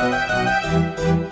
Música